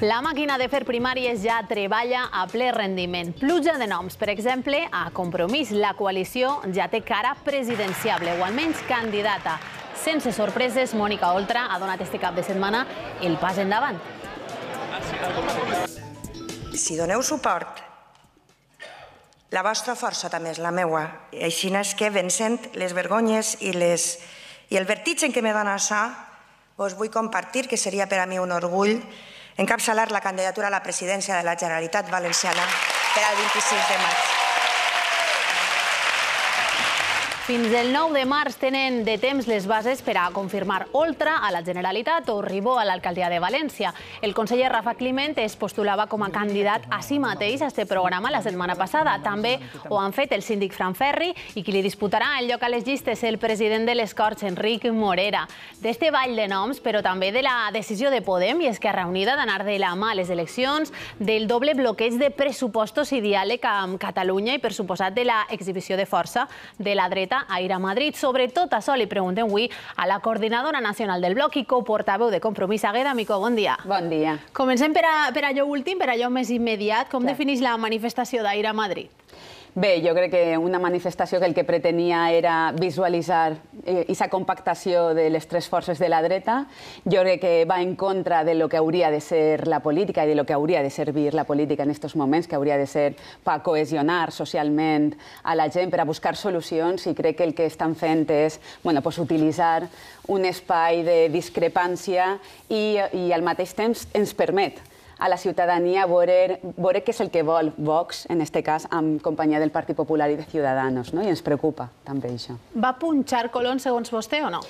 La màquina de fer primàries ja treballa a ple rendiment. Pluja de noms. Per exemple, a Compromís, la coalició ja té cara presidenciable, o almenys candidata. Sense sorpreses, Mònica Oltra ha donat este cap de setmana el pas endavant. Si doneu suport, la vostra força també és la meua. Així és que, vencent les vergonyes i, les, i el vertigen que me dona això, us vull compartir que seria per a mi un orgull encapçalar la candidatura a la presidència de la Generalitat Valenciana per al 26 de maig. Fins el 9 de març tenen de temps les bases per a confirmar Oltra a la Generalitat o Ribó a l'alcaldia de València. El conseller Rafa Climent es postulava com a candidat a si mateix a este programa la setmana passada. També ho han fet el síndic Fran Ferri i qui li disputarà el lloc a les llistes el president de les Corts, Enric Morera. D'este ball de noms, però també de la decisió de Podem i Esquerra Unida d'anar de la mà a les eleccions, del doble bloqueig de pressupostos i diàleg amb Catalunya i, per suposat, de la exhibició de força de la dreta a ir a Madrid. Sobre tot això li preguntem avui a la coordinadora nacional del bloc i coportaveu de Compromís, Agueda Mico. Bon dia. Bon dia. Comencem per, a, per allò últim, per allò més immediat. Com Clar. defineix la manifestació d'Aire a Madrid? Bé, jo crec que una manifestació que el que pretenia era visualitzar aquesta eh, compactació de les tres forces de la dreta. Jo crec que va en contra de lo que hauria de ser la política i de lo que hauria de servir la política en aquests moments, que hauria de ser per cohesionar socialment a la gent, per a buscar solucions, i crec que el que estan fent és bueno, pues, utilitzar un espai de discrepància i, i al mateix temps ens permet a la ciutadania veure, veure què és el que vol Vox, en aquest cas, amb companyia del Partit Popular i de Ciudadanos, no? i ens preocupa també això. Va punxar Colón segons vostè o no?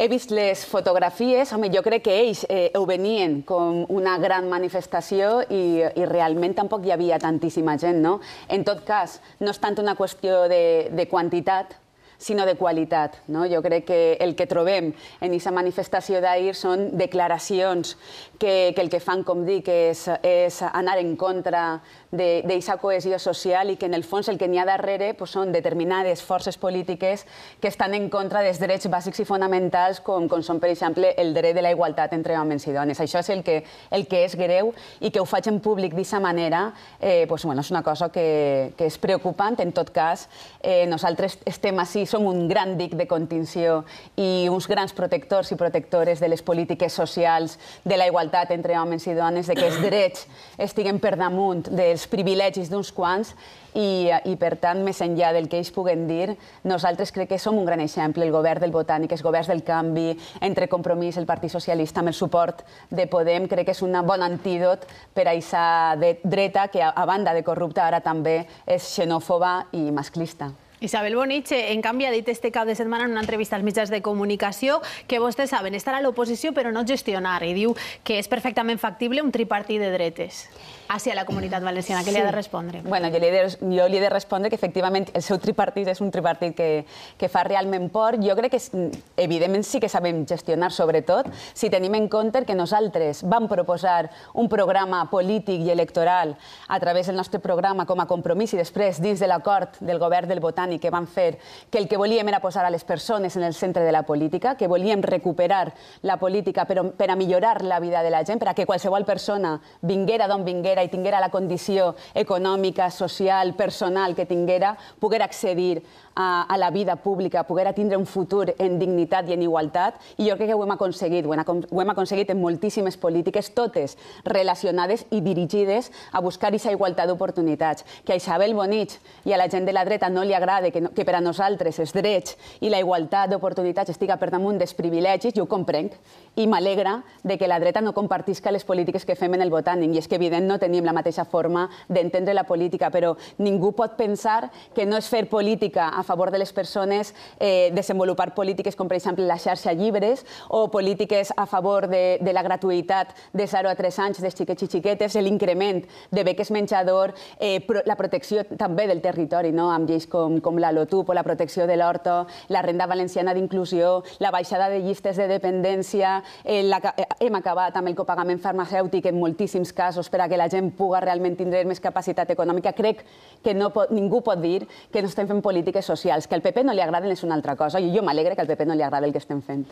He vist les fotografies, home, jo crec que ells eh, ho venien com una gran manifestació i, i realment tampoc hi havia tantíssima gent, no? En tot cas, no és tant una qüestió de, de quantitat, sinó de qualitat. No? Jo crec que el que trobem en aquesta manifestació d'ahir són declaracions que, que el que fan, com dic, és, és anar en contra d'aquesta cohesió social i que en el fons el que n'hi ha darrere pues, són determinades forces polítiques que estan en contra dels drets bàsics i fonamentals com, com són, per exemple, el dret de la igualtat entre homes i dones. Això és el que, el que és greu i que ho faig en públic d'aquesta manera eh, pues, bueno, és una cosa que, que és preocupant. En tot cas, eh, nosaltres estem així, som un gran dic de contenció i uns grans protectors i protectores de les polítiques socials, de la igualtat entre homes i dones, de que els drets estiguen per damunt dels els privilegis d'uns quants i, i, per tant, més enllà del que ells puguen dir, nosaltres crec que som un gran exemple, el govern del Botànic, els governs del canvi, entre Compromís, el Partit Socialista, amb el suport de Podem, crec que és un bon antídot per a aquesta dreta que, a banda de corrupta, ara també és xenòfoba i masclista. Isabel Bonich, en canvi, ha dit este cap de setmana en una entrevista als mitjans de comunicació que vostès saben estar a l'oposició però no gestionar i diu que és perfectament factible un tripartit de dretes hacia la comunitat valenciana. Què sí. li ha de respondre? Bueno, jo li he de, jo li he de respondre que efectivament el seu tripartit és un tripartit que, que fa realment por. Jo crec que evidentment sí que sabem gestionar, sobretot si tenim en compte que nosaltres vam proposar un programa polític i electoral a través del nostre programa com a compromís i després dins de l'acord del govern del Botànic que van fer que el que volíem era posar a les persones en el centre de la política, que volíem recuperar la política però per a millorar la vida de la gent, per a que qualsevol persona vinguera d'on vinguera i tinguera la condició econòmica, social, personal que tinguera, poguera accedir a, la vida pública, poguera tindre un futur en dignitat i en igualtat, i jo crec que ho hem aconseguit. Ho hem, aconseguit en moltíssimes polítiques, totes relacionades i dirigides a buscar aquesta igualtat d'oportunitats. Que a Isabel Bonich i a la gent de la dreta no li agrada que, que per a nosaltres els drets i la igualtat d'oportunitats estiga per damunt dels privilegis, jo ho comprenc, i m'alegra de que la dreta no compartisca les polítiques que fem en el Botànic. I és que, evident, no tenim la mateixa forma d'entendre la política, però ningú pot pensar que no és fer política a favor de les persones, eh, desenvolupar polítiques com, per exemple, la xarxa llibres o polítiques a favor de, de la gratuïtat de 0 a 3 anys dels xiquets i xiquetes, l'increment de beques menjador, eh, pro, la protecció també del territori, no? amb lleis com, com la LOTUP o la protecció de l'horto, la renda valenciana d'inclusió, la baixada de llistes de dependència, eh, la, eh, hem acabat amb el copagament farmacèutic en moltíssims casos per a que la gent pugui realment tindre més capacitat econòmica. Crec que no pot, ningú pot dir que no estem fent polítiques socials socials. Que al PP no li agraden és una altra cosa i jo m'alegre que al PP no li agrada el que estem fent.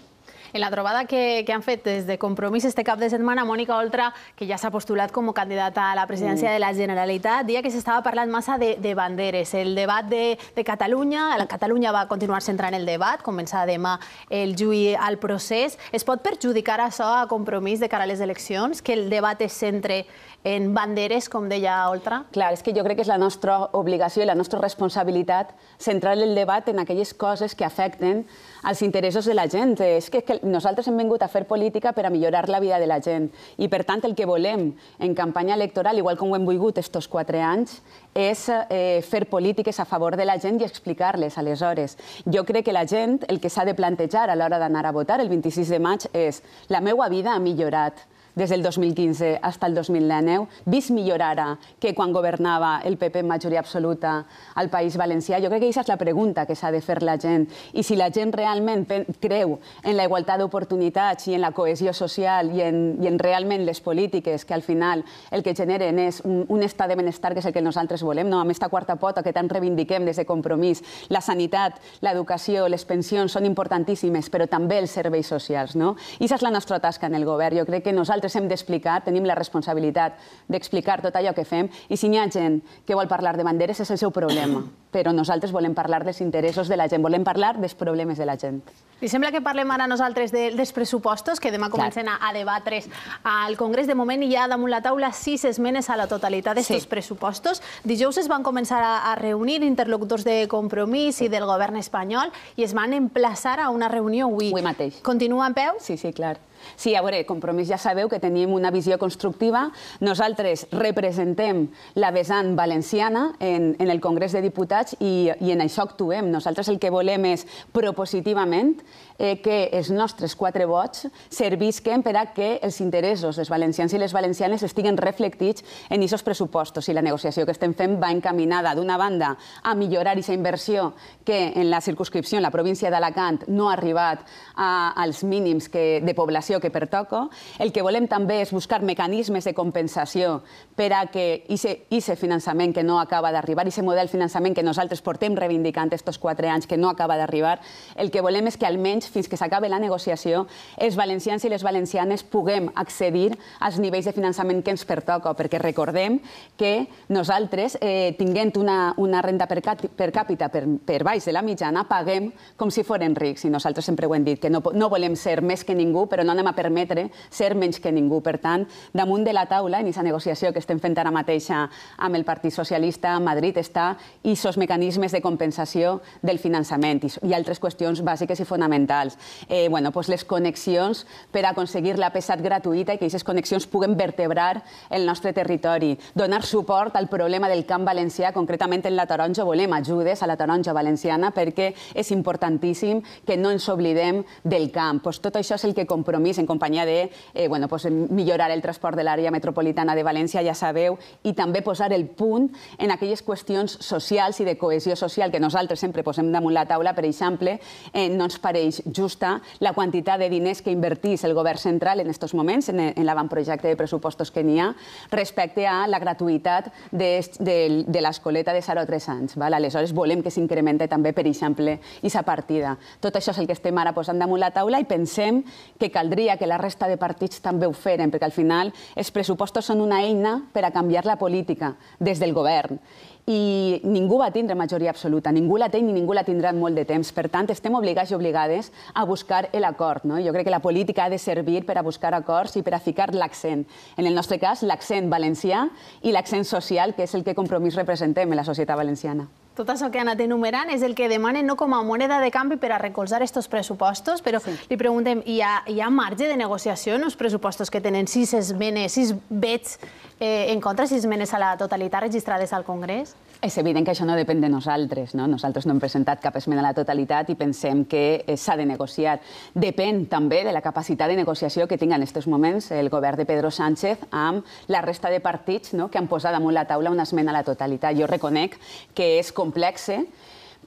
En la trobada que, que han fet des de Compromís este cap de setmana, Mònica Oltra, que ja s'ha postulat com a candidata a la presidència mm. de la Generalitat, dia que s'estava parlant massa de, de banderes. El debat de, de Catalunya, la Catalunya va continuar centrant el debat, començar demà el juí al procés. Es pot perjudicar això a Compromís de cara a les eleccions, que el debat es centre en banderes, com deia Oltra? Clar, és que jo crec que és la nostra obligació i la nostra responsabilitat centrar el debat en aquelles coses que afecten als interessos de la gent. És que, que nosaltres hem vingut a fer política per a millorar la vida de la gent. I, per tant, el que volem en campanya electoral, igual com ho hem volgut estos quatre anys, és eh, fer polítiques a favor de la gent i explicar-les, aleshores. Jo crec que la gent el que s'ha de plantejar a l'hora d'anar a votar el 26 de maig és la meva vida ha millorat des del 2015 fins al 2019, vist millor ara que quan governava el PP en majoria absoluta al País Valencià? Jo crec que aquesta és la pregunta que s'ha de fer la gent. I si la gent realment creu en la igualtat d'oportunitats i en la cohesió social i en, i en realment les polítiques que al final el que generen és un, un estat de benestar que és el que nosaltres volem, no? amb aquesta quarta pota que tant reivindiquem des de compromís. La sanitat, l'educació, les pensions són importantíssimes, però també els serveis socials. No? I aquesta és la nostra tasca en el govern. Jo crec que nosaltres nosaltres hem d'explicar, tenim la responsabilitat d'explicar tot allò que fem, i si hi ha gent que vol parlar de banderes és el seu problema, però nosaltres volem parlar dels interessos de la gent, volem parlar dels problemes de la gent. Li sembla que parlem ara nosaltres de, dels pressupostos, que demà comencen a, a debatre's al Congrés. De moment hi ha damunt la taula sis esmenes a la totalitat d'aquests sí. pressupostos. Dijous es van començar a, a reunir interlocutors de compromís i del govern espanyol i es van emplaçar a una reunió avui. Avui mateix. Continua en peu? Sí, sí, clar. Sí, a veure, Compromís ja sabeu que tenim una visió constructiva. Nosaltres representem la vessant valenciana en, en el Congrés de Diputats i, i en això actuem. Nosaltres el que volem és propositivament eh, que els nostres quatre vots servisquen per a que els interessos dels valencians i les valencianes estiguen reflectits en aquests pressupostos. I la negociació que estem fent va encaminada, d'una banda, a millorar aquesta inversió que en la circunscripció, en la província d'Alacant, no ha arribat a, als mínims que, de població que pertoca. El que volem també és buscar mecanismes de compensació per a que aquest finançament que no acaba d'arribar, aquest model de finançament que nosaltres portem reivindicant aquests quatre anys que no acaba d'arribar, el que volem és que almenys fins que s'acabi la negociació, els valencians i les valencianes puguem accedir als nivells de finançament que ens pertoca, perquè recordem que nosaltres, eh, tinguent una, una renda per, càpita per, per baix de la mitjana, paguem com si foren rics. I nosaltres sempre ho hem dit, que no, no volem ser més que ningú, però no anem a permetre ser menys que ningú. Per tant, damunt de la taula, en aquesta negociació que estem fent ara mateixa amb el Partit Socialista a Madrid, està i els mecanismes de compensació del finançament i, i altres qüestions bàsiques i fonamentals. Eh, bueno, pues les connexions per aconseguir la pesat gratuïta i que aquestes connexions puguen vertebrar el nostre territori. Donar suport al problema del camp valencià, concretament en la Taronja. Volem ajudes a la Taronja valenciana perquè és importantíssim que no ens oblidem del camp. Pues tot això és el que compromís en companyia de eh, bueno, pues millorar el transport de l'àrea metropolitana de València, ja sabeu, i també posar el punt en aquelles qüestions socials i de cohesió social que nosaltres sempre posem damunt la taula. Per exemple, eh, no ens pareix justa la quantitat de diners que invertís el govern central en aquests moments, en, en l'avantprojecte de pressupostos que n'hi ha, respecte a la gratuïtat de, de, de l'escoleta de 0 a 3 anys. Val? Aleshores, volem que s'incremente també, per exemple, aquesta partida. Tot això és el que estem ara posant damunt la taula i pensem que caldria que la resta de partits també ho feren, perquè al final els pressupostos són una eina per a canviar la política des del govern i ningú va tindre majoria absoluta, ningú la té ni ningú la tindrà en molt de temps. Per tant, estem obligats i obligades a buscar l'acord. No? Jo crec que la política ha de servir per a buscar acords i per a ficar l'accent. En el nostre cas, l'accent valencià i l'accent social, que és el que compromís representem en la societat valenciana. Tot això que ha anat enumerant és el que demanen no com a moneda de canvi per a recolzar aquests pressupostos, però sí. li preguntem, hi ha, hi ha marge de negociació en els pressupostos que tenen sis esmenes, sis vets eh, en contra, sis esmenes a la totalitat registrades al Congrés? És evident que això no depèn de nosaltres. No? Nosaltres no hem presentat cap esmena a la totalitat i pensem que eh, s'ha de negociar. Depèn també de la capacitat de negociació que tinga en aquests moments el govern de Pedro Sánchez amb la resta de partits no? que han posat damunt la taula una esmena a la totalitat. Jo reconec que és complexe,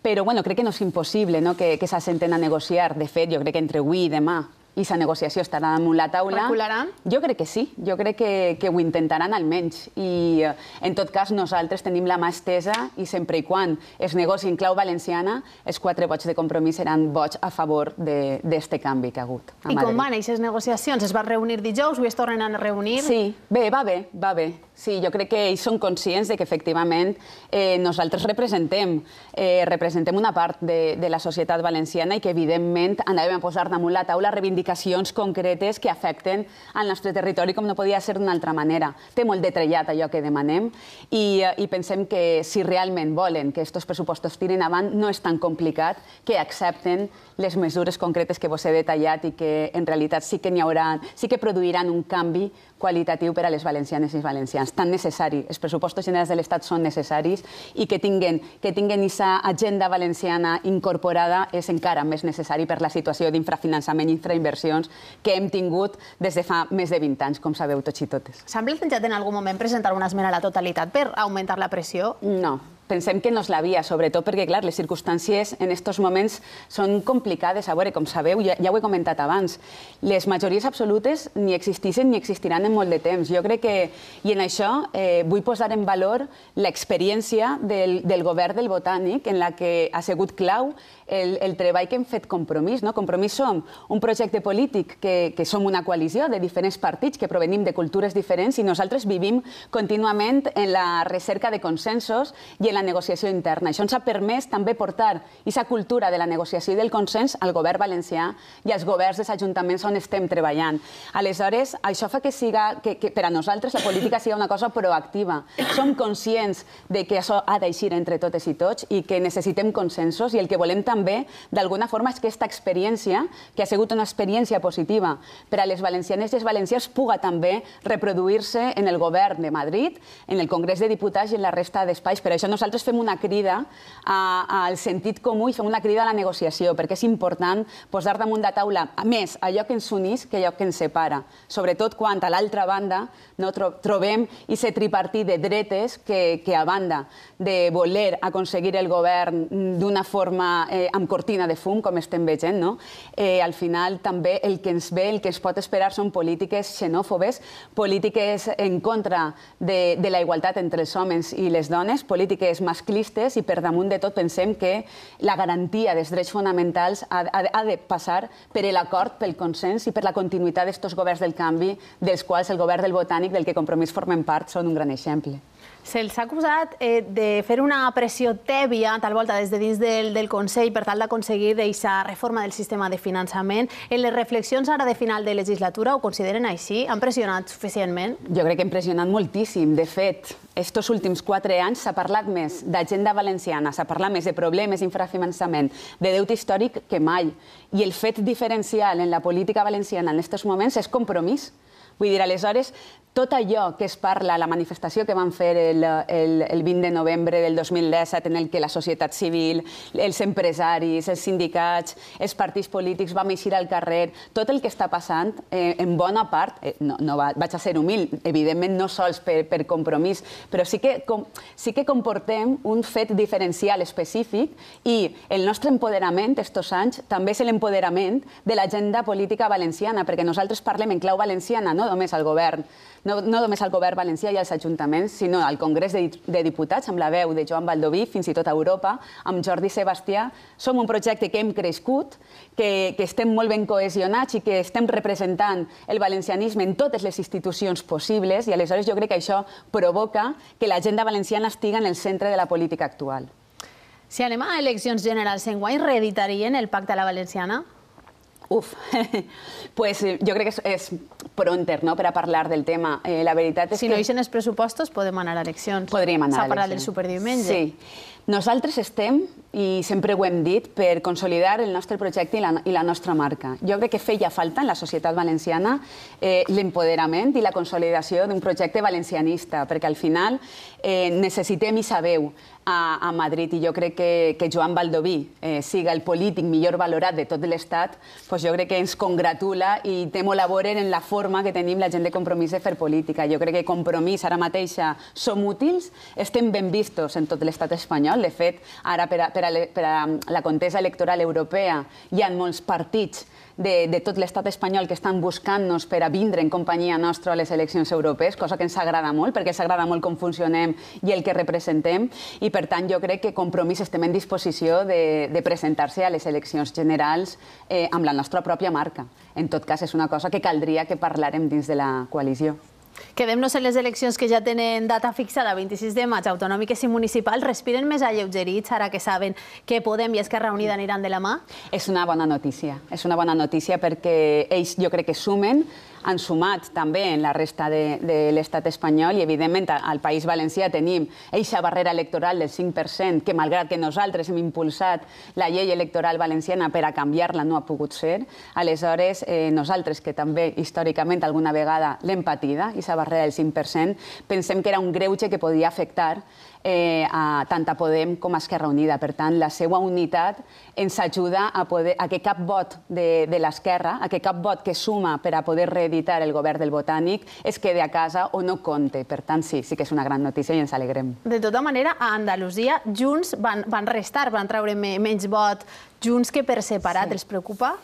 però bueno, crec que no és impossible no? que, que s'assenten a negociar. De fet, jo crec que entre avui i demà i la negociació estarà damunt la taula. Recularan? Jo crec que sí, jo crec que, que ho intentaran almenys. I eh, en tot cas nosaltres tenim la mà estesa i sempre i quan es negoci en clau valenciana, els quatre vots de compromís seran vots a favor d'aquest canvi que ha hagut I com van aquestes negociacions? Es va reunir dijous? Ho es tornen a reunir? Sí, bé, va bé, va bé. Sí, jo crec que ells són conscients de que efectivament eh, nosaltres representem, eh, representem una part de, de la societat valenciana i que evidentment anàvem a posar damunt la taula reivindicacions concretes que afecten al nostre territori com no podia ser d'una altra manera. Té molt de trellat allò que demanem i, eh, i pensem que si realment volen que aquests pressupostos tirin avant no és tan complicat que accepten les mesures concretes que vos he detallat i que en realitat sí que n'hi haurà, sí que produiran un canvi qualitatiu per a les valencianes i valencians, tan necessari. Els pressupostos generals de l'Estat són necessaris i que tinguen que tinguen aquesta agenda valenciana incorporada és encara més necessari per la situació d'infrafinançament i infrainversions que hem tingut des de fa més de 20 anys, com sabeu tots i totes. S'han plantejat en algun moment presentar una esmena a la totalitat per augmentar la pressió? No, pensem que no és la via, sobretot perquè, clar, les circumstàncies en aquests moments són complicades. A veure, com sabeu, ja, ho he comentat abans, les majories absolutes ni existeixen ni existiran en molt de temps. Jo crec que, i en això eh, vull posar en valor l'experiència del, del govern del Botànic, en la que ha sigut clau el, el treball que hem fet Compromís. No? Compromís som un projecte polític que, que som una coalició de diferents partits que provenim de cultures diferents i nosaltres vivim contínuament en la recerca de consensos i en la negociació interna. Això ens ha permès també portar aquesta cultura de la negociació i del consens al govern valencià i als governs dels ajuntaments on estem treballant. Aleshores, això fa que, siga, que, que per a nosaltres la política sigui una cosa proactiva. Som conscients de que això ha d'eixir entre totes i tots i que necessitem consensos i el que volem també també, d'alguna forma, és que aquesta experiència, que ha sigut una experiència positiva per a les valencianes i els valencians, puga també reproduir-se en el govern de Madrid, en el Congrés de Diputats i en la resta d'espais. Per això nosaltres fem una crida al sentit comú i fem una crida a la negociació, perquè és important posar damunt de taula, a més, allò que ens unís que allò que ens separa. Sobretot quan a l'altra banda no tro trobem i se tripartit de dretes que, que a banda de voler aconseguir el govern d'una forma eh, amb cortina de fum, com estem veient, no? eh, al final també el que ens ve, el que es pot esperar són polítiques xenòfobes, polítiques en contra de, de la igualtat entre els homes i les dones, polítiques masclistes i per damunt de tot pensem que la garantia dels drets fonamentals ha, ha, ha de passar per l'acord, pel consens i per la continuïtat d'estos governs del canvi, dels quals el govern del Botànic, del que Compromís formen part, són un gran exemple. Se'ls ha acusat eh, de fer una pressió tèbia, tal volta, des de dins del, del Consell per tal d'aconseguir aquesta reforma del sistema de finançament. En les reflexions ara de final de legislatura ho consideren així? Han pressionat suficientment? Jo crec que hem pressionat moltíssim. De fet, estos últims quatre anys s'ha parlat més d'agenda valenciana, s'ha parlat més de problemes d'infrafinançament, de deute històric que mai. I el fet diferencial en la política valenciana en aquests moments és compromís. Vull dir, aleshores, tot allò que es parla, la manifestació que van fer el, el, el 20 de novembre del 2017, en el que la societat civil, els empresaris, els sindicats, els partits polítics vam eixir al carrer, tot el que està passant, eh, en bona part, eh, no, no va, vaig a ser humil, evidentment no sols per, per compromís, però sí que, com, sí que comportem un fet diferencial específic i el nostre empoderament estos anys també és l'empoderament de l'agenda política valenciana, perquè nosaltres parlem en clau valenciana, no només al govern, no, no només al govern valencià i als ajuntaments, sinó al Congrés de, de Diputats, amb la veu de Joan Baldoví, fins i tot a Europa, amb Jordi Sebastià. Som un projecte que hem crescut, que, que estem molt ben cohesionats i que estem representant el valencianisme en totes les institucions possibles i aleshores jo crec que això provoca que l'agenda valenciana estigui en el centre de la política actual. Si anem a eleccions generals en guany, reeditarien el pacte a la valenciana? Uf, pues eh, jo crec que és, és pronter no, per a parlar del tema. Eh, la veritat és si que... no hi els pressupostos, podem anar a eleccions. Podríem anar a eleccions. S'ha parlat del superdiumenge. Sí. Nosaltres estem, i sempre ho hem dit, per consolidar el nostre projecte i la, i la nostra marca. Jo crec que feia falta en la societat valenciana eh, l'empoderament i la consolidació d'un projecte valencianista, perquè al final eh, necessitem i sabeu a, a Madrid i jo crec que, que Joan Baldoví eh, siga el polític millor valorat de tot l'Estat, pues jo crec que ens congratula i té molt a veure en la forma que tenim la gent de compromís de fer política. Jo crec que compromís ara mateixa som útils, estem ben vistos en tot l'estat espanyol. De fet, ara per a, per a, per a la contesa electoral europea hi ha molts partits de, de tot l'estat espanyol que estan buscant-nos per a vindre en companyia nostra a les eleccions europees, cosa que ens agrada molt, perquè ens agrada molt com funcionem i el que representem, i per tant jo crec que Compromís estem en disposició de, de presentar-se a les eleccions generals eh, amb la nostra pròpia marca. En tot cas, és una cosa que caldria que parlarem dins de la coalició. Quedem-nos en les eleccions que ja tenen data fixada, 26 de maig, autonòmiques i municipals. Respiren més alleugerits ara que saben que Podem i Esquerra Unida aniran de la mà? És una bona notícia. És una bona notícia perquè ells jo crec que sumen han sumat també en la resta de, de l'estat espanyol i, evidentment, al País Valencià tenim eixa barrera electoral del 5%, que malgrat que nosaltres hem impulsat la llei electoral valenciana per a canviar-la, no ha pogut ser. Aleshores, eh, nosaltres, que també històricament alguna vegada l'hem patida, aquesta barrera del 5%, pensem que era un greuge que podia afectar eh, a, tant a Podem com a Esquerra Unida. Per tant, la seva unitat ens ajuda a, poder, a que cap vot de, de l'esquerra, a que cap vot que suma per a poder reeditar el govern del Botànic es quede a casa o no compte. Per tant, sí, sí que és una gran notícia i ens alegrem. De tota manera, a Andalusia, Junts van, van restar, van treure menys vot Junts que per separat. Sí. Els preocupa?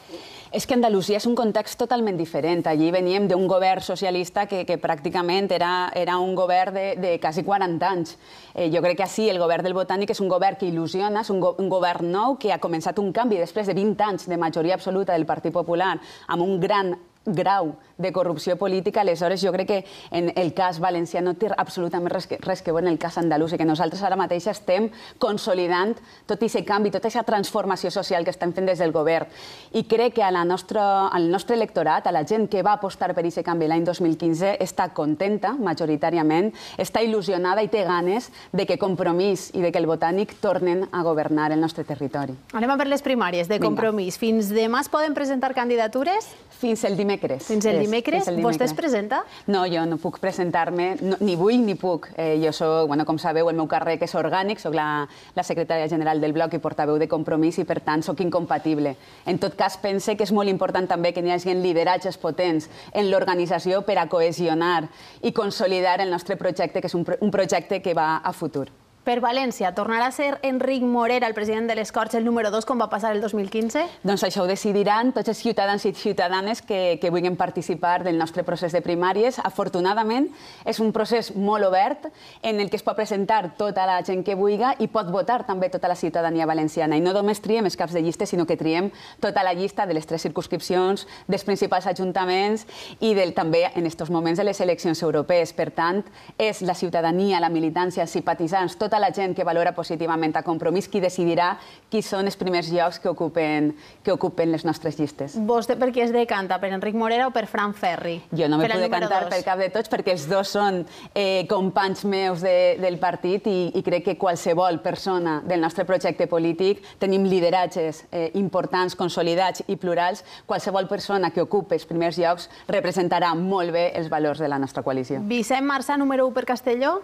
És que Andalusia és un context totalment diferent. Allí veníem d'un govern socialista que, que pràcticament era, era un govern de, de quasi 40 anys. Eh, jo crec que així el govern del Botànic és un govern que il·lusiona, és un, go un govern nou que ha començat un canvi després de 20 anys de majoria absoluta del Partit Popular amb un gran grau de corrupció política, aleshores jo crec que en el cas valencià no té absolutament res que, res que veure en el cas andalús i que nosaltres ara mateix estem consolidant tot aquest canvi, tota aquesta transformació social que estem fent des del govern. I crec que a la nostra, al nostre electorat, a la gent que va apostar per aquest canvi l'any 2015, està contenta, majoritàriament, està il·lusionada i té ganes de que Compromís i de que el Botànic tornen a governar el nostre territori. Anem a per les primàries de Compromís. Vinga. Fins demà es poden presentar candidatures? Fins el dimecres. Fins el dimecres? És, el dimecres. Vostè es presenta? No, jo no puc presentar-me, no, ni vull ni puc. Eh, jo soc, bueno, com sabeu, el meu càrrec és orgànic, soc la, la secretària general del bloc i portaveu de compromís i, per tant, sóc incompatible. En tot cas, pense que és molt important també que n'hi hagi lideratges potents en l'organització per a cohesionar i consolidar el nostre projecte, que és un, un projecte que va a futur. Per València, tornarà a ser Enric Morera, el president de les Corts, el número 2, com va passar el 2015? Doncs això ho decidiran tots els ciutadans i ciutadanes que, que vulguin participar del nostre procés de primàries. Afortunadament, és un procés molt obert en el que es pot presentar tota la gent que vulgui i pot votar també tota la ciutadania valenciana. I no només triem els caps de llista, sinó que triem tota la llista de les tres circunscripcions, dels principals ajuntaments i del, també en aquests moments de les eleccions europees. Per tant, és la ciutadania, la militància, els simpatitzants, tota tota la gent que valora positivament a Compromís qui decidirà qui són els primers llocs que ocupen, que ocupen les nostres llistes. Vostè per qui es decanta? Per Enric Morera o per Fran Ferri? Jo no me puc decantar per cap de tots perquè els dos són eh, companys meus de, del partit i, i crec que qualsevol persona del nostre projecte polític tenim lideratges eh, importants, consolidats i plurals. Qualsevol persona que ocupe els primers llocs representarà molt bé els valors de la nostra coalició. Vicent Marçà, número 1 per Castelló?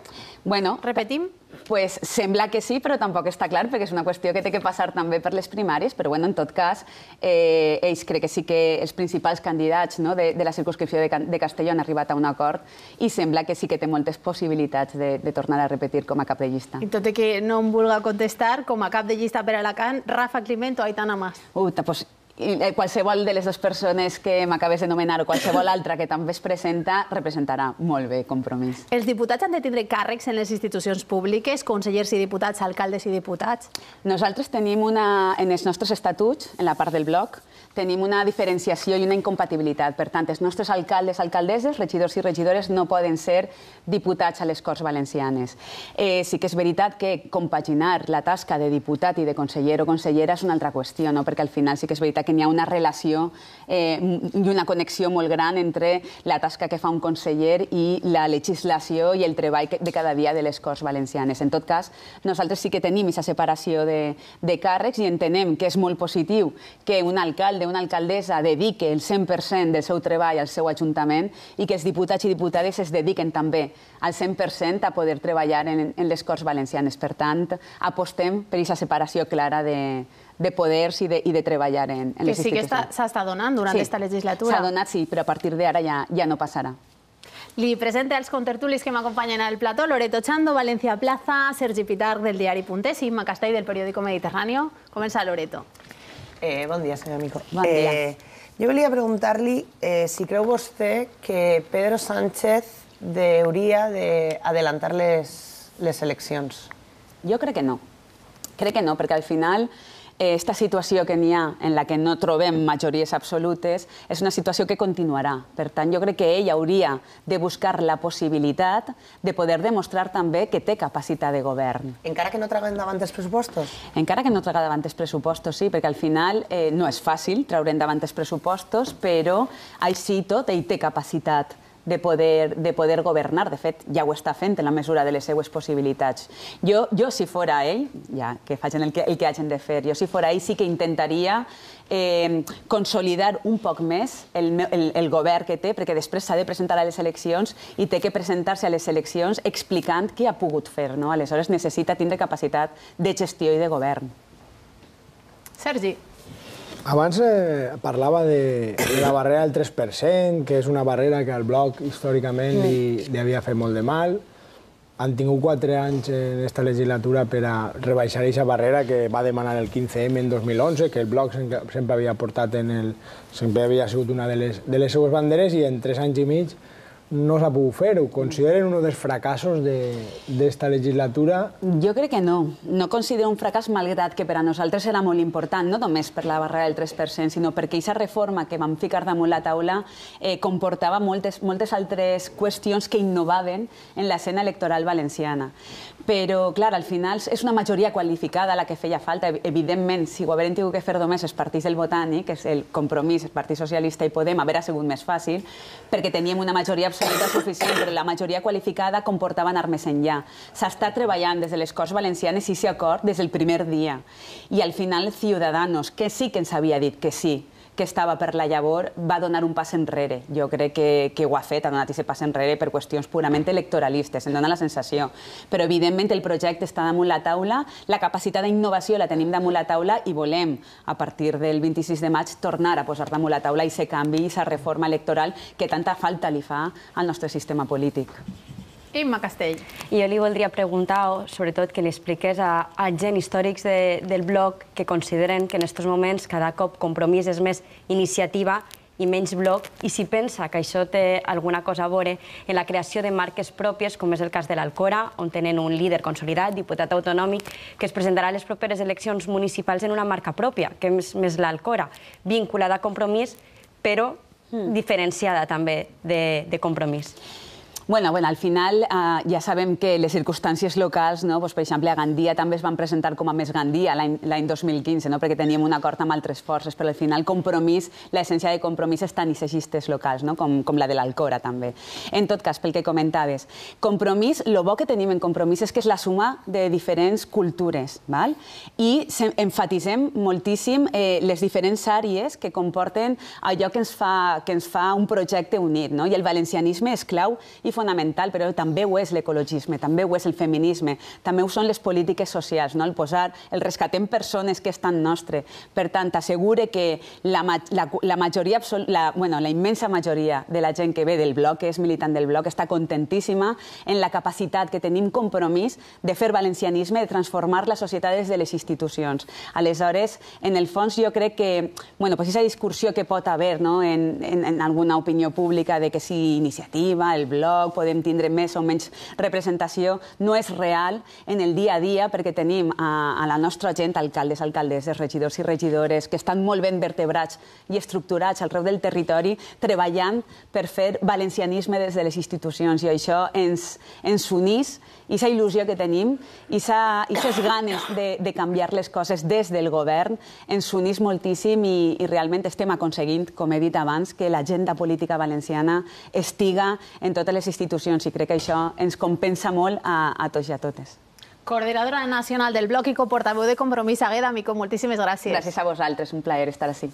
Bueno, repetim? Pues sembla que sí, però tampoc està clar, perquè és una qüestió que té que passar també per les primàries, però bueno, en tot cas, eh, ells crec que sí que els principals candidats no, de, de la circunscripció de, de Castelló han arribat a un acord i sembla que sí que té moltes possibilitats de, de tornar a repetir com a cap de llista. I tot i que no em vulgui contestar, com a cap de llista per Alacant, Rafa Climent o Aitana Mas? Uh, pues, qualsevol de les dues persones que m'acabes de nomenar o qualsevol altra que també es presenta representarà molt bé compromís. Els diputats han de tindre càrrecs en les institucions públiques, consellers i diputats, alcaldes i diputats? Nosaltres tenim una, en els nostres estatuts, en la part del bloc, tenim una diferenciació i una incompatibilitat. Per tant, els nostres alcaldes, alcaldesses, regidors i regidores no poden ser diputats a les Corts Valencianes. Eh, sí que és veritat que compaginar la tasca de diputat i de conseller o consellera és una altra qüestió, no? perquè al final sí que és veritat que n'hi ha una relació eh, i una connexió molt gran entre la tasca que fa un conseller i la legislació i el treball de cada dia de les Corts Valencianes. En tot cas, nosaltres sí que tenim aquesta separació de, de càrrecs i entenem que és molt positiu que un alcalde d'una alcaldessa dedique el 100% del seu treball al seu ajuntament i que els diputats i diputades es dediquen també al 100% a poder treballar en, en les Corts Valencianes. Per tant, apostem per aquesta separació clara de, de poders i de, i de treballar en, en les institucions. Que sí que s'està donant durant aquesta sí, legislatura. S'ha donat, sí, però a partir d'ara ja, ja no passarà. Li presente als contertulis que m'acompanyen al plató Loreto Chando, Valencia Plaza, Sergi Pitar del diari Puntés i Imma Castell del periòdico Mediterráneo. Comença Loreto. Eh, bon dia, senyor Mico. Bon dia. Eh, Jo volia preguntar-li eh, si creu vostè que Pedro Sánchez hauria d'adelantar les, les eleccions. Jo crec que no. Crec que no, perquè al final esta situació que n'hi ha en la que no trobem majories absolutes és una situació que continuarà. Per tant, jo crec que ell hauria de buscar la possibilitat de poder demostrar també que té capacitat de govern. Encara que no traga endavant els pressupostos? Encara que no traga endavant els pressupostos, sí, perquè al final eh, no és fàcil treure endavant els pressupostos, però així tot ell té capacitat de poder, de poder governar. De fet, ja ho està fent en la mesura de les seues possibilitats. Jo, jo si fora ell, ja que facin el que, el que hagin de fer, jo si fora ell sí que intentaria eh, consolidar un poc més el, el, el govern que té, perquè després s'ha de presentar a les eleccions i té que presentar-se a les eleccions explicant què ha pogut fer. No? Aleshores necessita tindre capacitat de gestió i de govern. Sergi. Abans eh, parlava de, de la barrera del 3%, que és una barrera que al bloc històricament li, li havia fet molt de mal. Han tingut quatre anys en aquesta legislatura per a rebaixar aquesta barrera que va demanar el 15M en 2011, que el bloc sempre havia portat en el... sempre havia sigut una de les, de les seues banderes i en tres anys i mig no s'ha pogut fer. Ho consideren un dels fracassos d'esta de, legislatura? Jo crec que no. No considero un fracàs, malgrat que per a nosaltres era molt important, no només per la barrera del 3%, sinó perquè aquesta reforma que vam ficar damunt la taula eh, comportava moltes, moltes altres qüestions que innovaven en l'escena electoral valenciana. Però, clar, al final és una majoria qualificada la que feia falta. Evidentment, si ho hagueren tingut que fer només els partits del Botànic, que és el compromís, el Partit Socialista i Podem, hauria sigut més fàcil, perquè teníem una majoria absoluta suficient, però la majoria qualificada comportava anar més enllà. S'està treballant des de les Corts Valencianes i s'hi acord des del primer dia. I al final Ciudadanos, que sí que ens havia dit que sí, que estava per la llavor va donar un pas enrere. Jo crec que, que ho ha fet, ha donat aquest pas enrere per qüestions purament electoralistes, em dona la sensació. Però, evidentment, el projecte està damunt la taula, la capacitat d'innovació la tenim damunt la taula i volem, a partir del 26 de maig, tornar a posar damunt la taula i canvi, aquesta reforma electoral que tanta falta li fa al nostre sistema polític. Imma Castell. I jo li voldria preguntar, sobretot, que li expliqués a, a gent històrics de, del bloc que consideren que en aquests moments cada cop compromís és més iniciativa i menys bloc, i si pensa que això té alguna cosa a veure en la creació de marques pròpies, com és el cas de l'Alcora, on tenen un líder consolidat, diputat autonòmic, que es presentarà a les properes eleccions municipals en una marca pròpia, que és més l'Alcora, vinculada a compromís, però mm. diferenciada també de, de compromís. Bueno, bueno, al final eh, ja sabem que les circumstàncies locals, no? pues, per exemple, a Gandia també es van presentar com a més Gandia l'any 2015, no? perquè teníem un acord amb altres forces, però al final compromís, l'essència de compromís és tan issegistes locals, no? com, com la de l'Alcora també. En tot cas, pel que comentaves, compromís, el bo que tenim en compromís és que és la suma de diferents cultures, val? i enfatitzem moltíssim eh, les diferents àrees que comporten allò que ens fa, que ens fa un projecte unit, no? i el valencianisme és clau i fonamental, però també ho és l'ecologisme, també ho és el feminisme, també ho són les polítiques socials, no? el posar, el rescatem persones que estan nostre. Per tant, assegure que la, la, la majoria, la, bueno, la immensa majoria de la gent que ve del bloc, que és militant del bloc, està contentíssima en la capacitat que tenim compromís de fer valencianisme, de transformar la societat des de les institucions. Aleshores, en el fons, jo crec que, bueno, pues esa discussió que pot haver no? en, en, en alguna opinió pública de que si iniciativa, el bloc, lloc, podem tindre més o menys representació, no és real en el dia a dia perquè tenim a, a la nostra gent, alcaldes, alcaldesses, regidors i regidores, que estan molt ben vertebrats i estructurats arreu del territori, treballant per fer valencianisme des de les institucions. I això ens, ens unís i aquesta il·lusió que tenim i aquestes ganes de, de canviar les coses des del govern ens unís moltíssim i, i realment estem aconseguint, com he dit abans, que l'agenda política valenciana estiga en totes les institucions i crec que això ens compensa molt a, a tots i a totes. Coordinadora nacional del bloc i coportaveu de Compromís Agueda, Mico, moltíssimes gràcies. Gràcies a vosaltres, un plaer estar així.